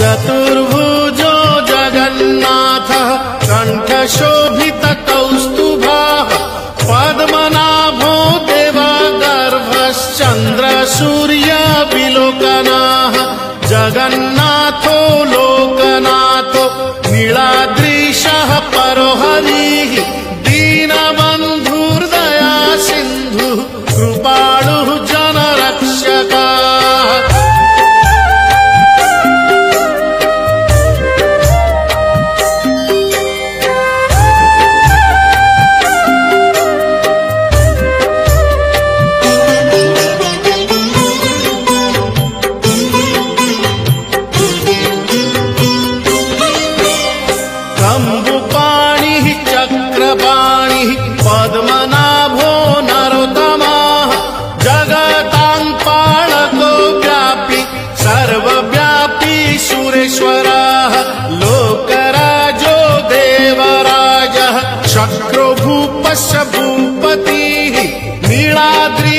चतुर्भुजो जगन्नाथः कण्ठशोभितकौस्तुभः पद्मनाभो देवगर्भश्चन्द्रसूर्यविलोकनाः जगन्नाथो लोकनाथो चक्रपाणिः पद्मनाभो नरोत्तमाः जगतां पालको व्यापि सर्वव्यापी सुरेश्वराः लोकराजो देवराजः भूपश्च भूपतिः नीलाद्रिपातिनाथश्च